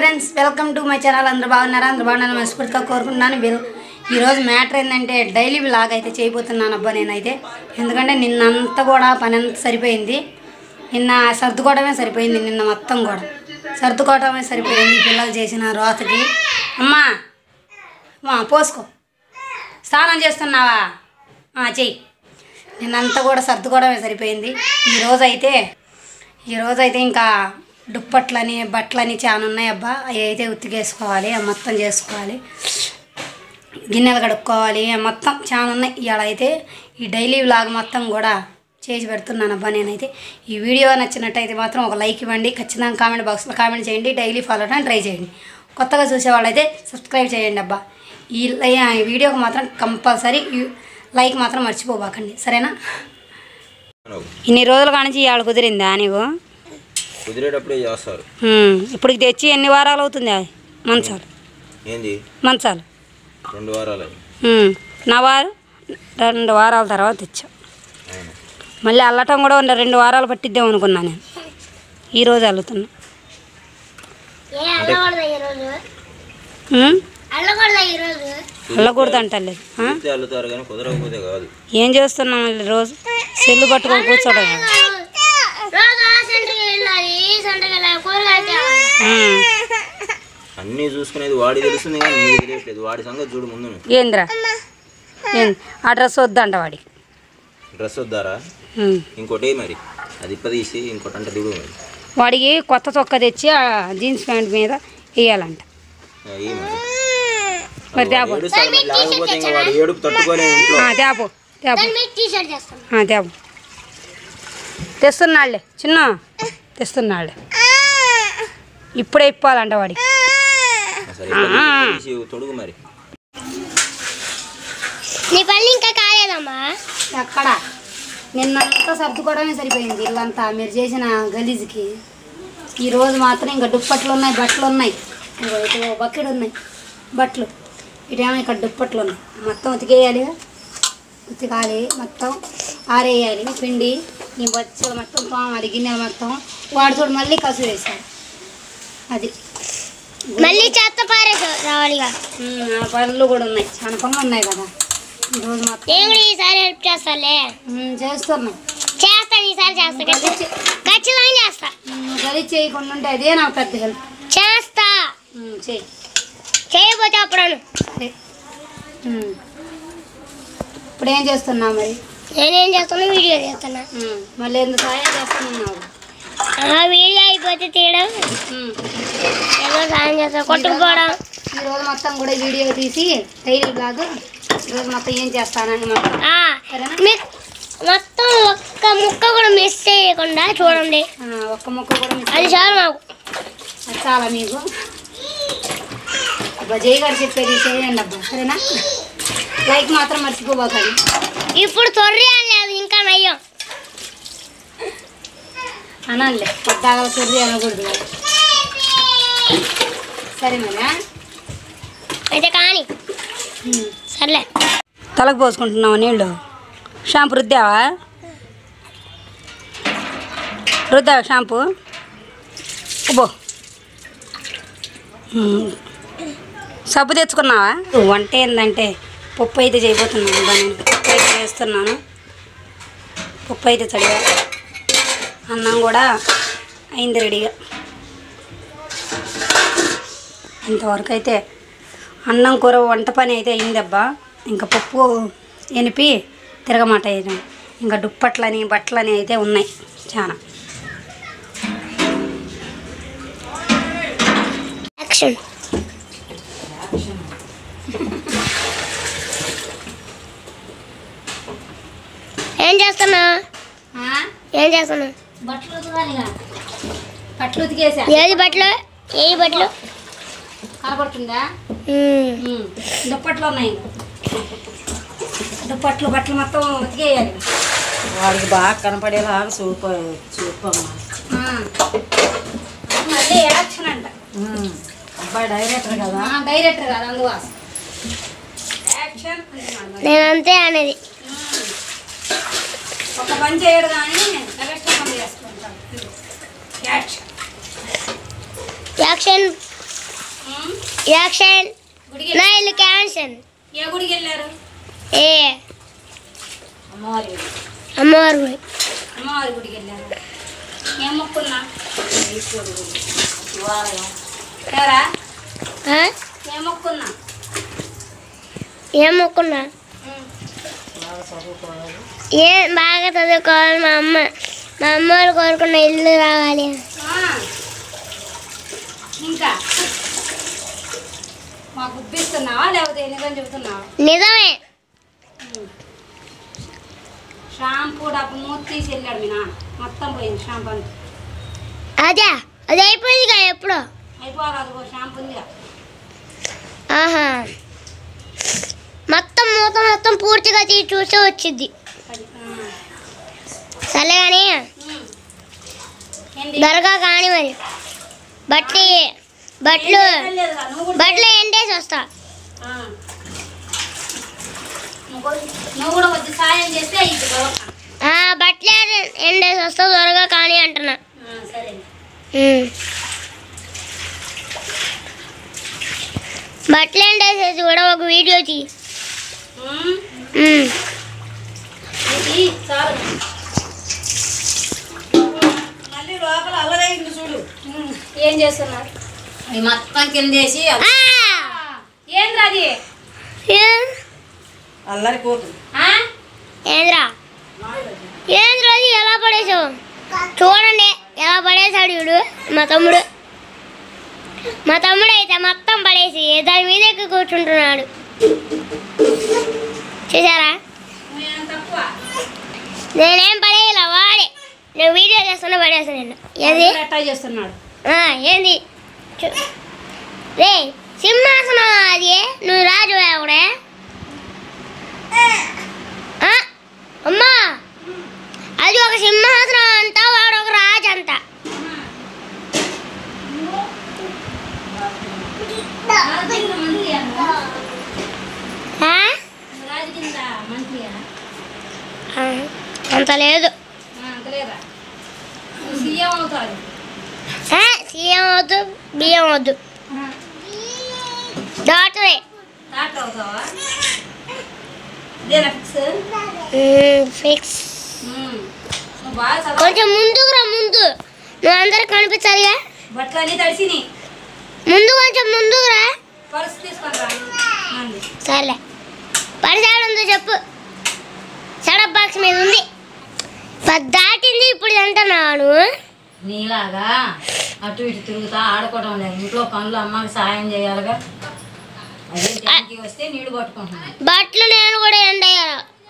Friends welcome to my channel అందరూ బాగున్నారా? అందరూ బాగున్నాను మనస్ఫూర్తిగా కోరుకుంటున్నాను. ఈరోజు మ్యాటర్ ఏంటంటే డైలీ బ్లాగ్ అయితే చేయబోతున్నాను అబ్బా నేనైతే. ఎందుకంటే నిన్నంతా కూడా పని అంతా సరిపోయింది. నిన్న సర్దుకోవడమే సరిపోయింది నిన్న మొత్తం కూడా. సర్దుకోవడమే సరిపోయింది పిల్లలు చేసిన రోతకి అమ్మా అమ్మా పోసుకో. స్నానం చేస్తున్నావా? చెయ్యి. నిన్నంతా కూడా సర్దుకోవడమే సరిపోయింది. ఈరోజు అయితే ఈరోజు అయితే ఇంకా దుప్పట్లని బట్టలని చాలా ఉన్నాయి అబ్బా. అవి అయితే ఉతికేసుకోవాలి మొత్తం చేసుకోవాలి. గిన్నెలు కడుక్కోవాలి మొత్తం చాలా ఉన్నాయి. ఇవాళ అయితే ఈ డైలీ వ్లాగ్ మొత్తం కూడా చేసి పెడుతున్నాను అబ్బా నేనైతే. ఈ వీడియో నచ్చినట్టయితే మాత్రం ఒక లైక్ ఇవ్వండి. ఖచ్చితంగా కామెంట్ బాక్స్లో కామెంట్ చేయండి. డైలీ ఫాలో అవడానికి ట్రై చేయండి. కొత్తగా చూసే వాళ్ళైతే సబ్స్క్రైబ్ చేయండి అబ్బా. ఈ వీడియోకి మాత్రం కంపల్సరీ లైక్ మాత్రం మర్చిపోబాకండి. సరేనా? ఇన్ని రోజుల కానించి ఇవాళ కుదిరిందా నీకు కుదిరేటప్పుడే చేస్తారు. ఇప్పుడు తెచ్చి ఎన్ని వారాలు అవుతుంది? అది? మంచాలు. ఏంది? మంచాలు. రెండు వారాలు నా వారు రెండు వారాల తర్వాత తెచ్చా. మళ్ళీ అల్లటం కూడా ఉన్న రెండు వారాలు పట్టిద్దాం అనుకున్నా నేను. ఈరోజు అల్లుతున్నా. ఏ అల్లకూడదు అంటలేదు. ఆ? కుదిరితే అల్లుతారు కానీ కుదరకపోతే కాదు. ఏం చేస్తున్నాం మళ్ళీ రోజు? సెల్లు పట్టుకొని కూర్చోవడం. అన్నీ చూసుకునేది వాడి తెలుస్తుంది కానీ నీకు తెలియట్లేదు. వాడి సంగతి చూడు ముందు. ఏందిరా? ఏంది? ఆ డ్రెస్ వద్దంట వాడికి. డ్రెస్ వద్దారా. ఇంకోటి మరి? అది ఇప్పదీసి ఇంకోటి అంటే దిగు మరి. వాడికి కొత్త చొక్కా తెచ్చి ఆ జీన్స్ ప్యాంట్ మీద వేయాలంట. మరి? తేపో. తేపో. తేపో. తేపో. తెస్తున్నాళ్ళే. చిన్న. తెస్తున్నాళ్ళే ఇప్పుడే ఇప్పాలంట వాడికి. నీ పళ్ళు ఇంకా కాలేదమ్మా? ఎక్కడ? నిన్నంతా సర్దుకోవడమే సరిపోయింది ఇల్లంతా. మీరు చేసిన గలీజ్కి. ఈరోజు మాత్రం ఇంకా దుప్పట్లు ఉన్నాయి బట్టలు ఉన్నాయి. ఇటు ఓ బకెట్ ఉన్నాయి. బట్టలు. ఇటేమో ఇక్కడ దుప్పట్లు ఉన్నాయి. మొత్తం ఉతికేయాలి. ఉతికాలి. మొత్తం ఆరేయాలి. పిండి ఈ బచ్చలు మొత్తం తోమాలి. గిన్నెలు మొత్తం. వాడు చూడు మళ్ళీ కసు వేశాడు. అది. మళ్ళీ చెత్త పారేసి రావాలిగా. ఆ పనులు కూడా ఉన్నాయి. చాలా పనులు ఉన్నాయి కదా. ఈరోజు మొత్తం నేను కూడా ఈసారి హెల్ప్ చేస్తాలే? చేస్తున్నాం. చేస్తాను ఈసారి చేస్తా. ఖచ్చితంగా. చేస్తా. గలీజ్ చేయకుండా ఉంటే అదే నాకు పెద్ద హెల్ప్. చేస్తా. ఉమ్, చెయ్యి చేయకపోతే అప్పుడు. ఇప్పుడు ఏం చేస్తున్నావు మరి? నేనేం చేస్తాను వీడియో చేస్తున్నా మళ్ళీ ఎందుకు సాయం చేస్తున్నావు? వీడియో అయిపోతే తీయడం. ఏదో సాయం చేస్తా. కొట్టుకుపోవడం ఈరోజు మొత్తం కూడా వీడియో తీసి డైలీ బ్లాగ్ ఈరోజు మొత్తం ఏం చేస్తానని మొత్తం ఒక్క ముక్క కూడా మిస్ చేయకుండా చూడండి. ఒక్క ముక్క కూడా మిస్ అది చాలు మాకు. అది చాలా మీకు. అబ్బా జై గారు చెప్పేది చేయండి అబ్బా సరేనా? లైక్ మాత్రం మర్చిపోబాకండి. ఇప్పుడు తొర్రి ఇంకా అనాలే. పొద్దాగల సొర్రి అనకూడదు. సరే మరి? అయితే కానీ. సర్లే. తలకు పోసుకుంటున్నావా నీళ్ళు? షాంపూ రుద్దావా? రుద్దావా షాంపూ? అబ్బో. సబ్బు తెచ్చుకున్నావా? వంట ఏంటంటే పప్పు అయితే చేయబోతున్నాను పప్పు అయితే వేస్తున్నాను పప్పు అయితే చడిగా అన్నం కూడా అయింది రెడీగా. ఇంతవరకు అయితే అన్నం కూర వంట పని అయితే అయిందబ్బా. ఇంకా పప్పు ఎనిపి తిరగమాట ఇంకా దుప్పట్లని బట్టలని అయితే ఉన్నాయి చాలా యాక్షన్ ఏం చేస్తున్నా ఏం చేస్తున్నా బట్టలు ఉతకాలిగా బట్టలు ఉతికేసా? ఏది బట్టలు? ఏ బట్టలు? కనపడుతుందా? ఉమ్. ఉమ్. దుప్పట్లు ఉన్నాయి. దుప్పట్లు బట్టలు మొత్తం ఉతికేయాలి. వాడికి బాగా కనపడేలాగా సూపర్ చూపమ్మా. మళ్ళీ యాక్షన్ అంట అబ్బాయి డైరెక్టర్ కదా. ఆ, డైరెక్టర్ కాదు అంటున్నాడు. నేను అంతే అనేది. ఒక పని చేయడు కానీ యాక్షన్. Action action. నా ఇల్లు క్యాన్సన్ ఏ గుడికి వెళ్ళారు ఏ. అమ్మవారి అమ్మవారు పోయి. అమ్మవారి గుడికి వెళ్ళారు ఏం మొక్కున్నా గుడి, శివాలయం. ఎవరా? ఏం మొక్కున్నా? ఏం మొక్కున్నా? ఏం బాగా చదువుకోవాలి మా అమ్మ? మా అమ్మ వాళ్ళు కోరుకున్న ఇల్లు రావాలి. ఇంకా. మాకు గుప్పిస్తున్నావా లేకపోతే నిజం చెబుతున్నావా? నిజమే. షాంపూ డబ్బు మూత తీసి వెళ్ళాడు మీ నాన్న. మొత్తం పోయింది షాంపూ అంతా. అదే అది అయిపోయింది కదా ఎప్పుడో. అయిపోవాలి షాంపూ ఉందిగా ఆహా. మొత్తం మూత మొత్తం పూర్తిగా తీసి చూస్తే వచ్చింది అది, ఆ. సరే కానీ ఉమ్. ఏంది దొరగా కానీ మరి. బట్టి కూడా బట్టలు ఎండేసి వస్తా. బట్టలు ఎండేసి వస్తా త్వరగా కానీ అంటున్నా. బట్టలు ఎండేసేసి కూడా ఒక వీడియో తీ. లోపల అల్లరైంది చూడు. ఏం చేస్తున్నారు? అది మొత్తం కిందేసి ఆ! ఏంద్రా అది? ఏం? అల్లరి కోటు. ఆ? ఏంద్రా? ఏంద్రా అది? ఎలా పడేసావు చూడండి ఎలా పడేసాడు వీడు మా తమ్ముడు. మా తమ్ముడు అయితే మొత్తం పడేసి దాని మీద ఎక్కి కూర్చుంటున్నాడు చూసారా నువ్వేం తక్కువ నేనేం పడేయలే వాడే నేను వీడియో చేస్తున్నా ఏది? చేస్తున్నాడు. రే సింహాసనం అది. నువ్వు రాజు ఎవడే అమ్మా. అది ఒక సింహాసనం అంట వాడు ఒక రాజు అంట. రాజు కింద మంత్రియా నువ్వు? ఆ? నువ్వు రాజు కింద మంత్రియా ఆ, అంత లేదు ఆ, అంతలేదా నువ్వు సీఎం అవుతావు ఆ, సీఎం వద్దు బియ్యం వద్దు డాక్టరే డాక్టర్ అవుతావా ఫిక్స్ కొంచెం ముందుకు రా ముందు నువ్వు అందరికి కనిపించాలిగా ముందు కొంచెం ముందుకు రా పర్సు తీసుకొని రా అంది. సర్లే పరిసరాలు ఉందో చెప్పు సడప్ బాక్స్ మీద ఉంది దాటింది ఇప్పుడు అంటున్నాను నీలాగా అటు ఇటు తిరుగుతా ఆడుకోవడం లేదు. ఇంట్లో పనులు అమ్మకి సాయం చేయాలిగా. అదే టైంకి వస్తే నీళ్ళు కొట్టుకుంటున్నాను బట్టలు నేను కూడా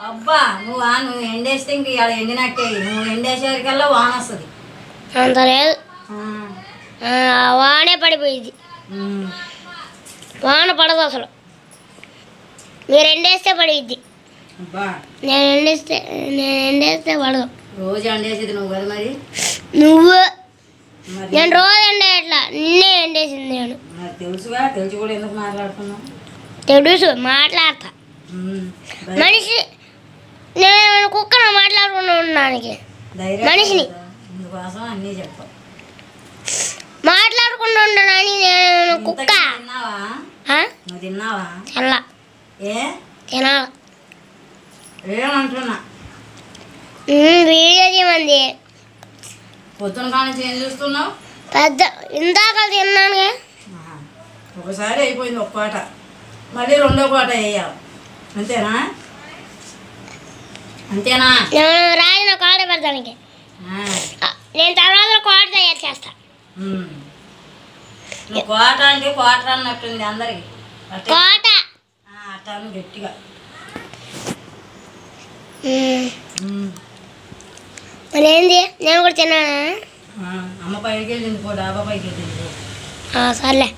అబ్బా నువ్వు ఆ నువ్వు ఎండేస్తే ఇంక ఇవాళ ఎండినట్టే. నువ్వు ఎండేసేసరికల్లా వాన వస్తుంది. అంత లేదు. ఆ, వానే పడిపోయింది. వాన పడదు అసలు. మీరు ఎండేస్తే పడిద్ది. నేను ఎండేస్తే నేను ఎండేస్తే పడదు. రోజు ఎండేసేది నువ్వు కదా మరి? నువ్వు? మరి? నేను రోజు ఎండేయట్లా నిన్నే ఎండేసింది నేను. తెలుసుగా తెలిసి కూడా ఎందుకు మాట్లాడుతున్నావు? తెలుసు మాట్లాడతా. మనిషి నేను కుక్కను మాట్లాడుకుని ఉండడానికి? మనిషిని. అన్నీ ఉండడానికి నేను కుక్క? తిన్నావా? నువ్వు తినాలి. ఏమంటున్నా? వీడియో తీయమంది. పొద్దున కానించి ఏం చూస్తున్నావు? పెద్ద ఇందాక తిన్నానుగా. ఆహా. ఒకసారి అయిపోయింది ఒక కోట మళ్ళీ రెండో కోట వేయాలి. అంతేనా? అంతేనా? నేను రాజున కోట పెడతానికి. నేను తర్వాత కోట తయారు చేస్తా. కోట అంటే కోట అన్నట్టుంది అందరికి. కోట అట్టాను గట్టిగా. మరి ఏంది? నేను కూడా తిన్నానా? అమ్మ పైకి వెళ్ళింది పో డాబా పైకి వెళ్ళింది సర్లే.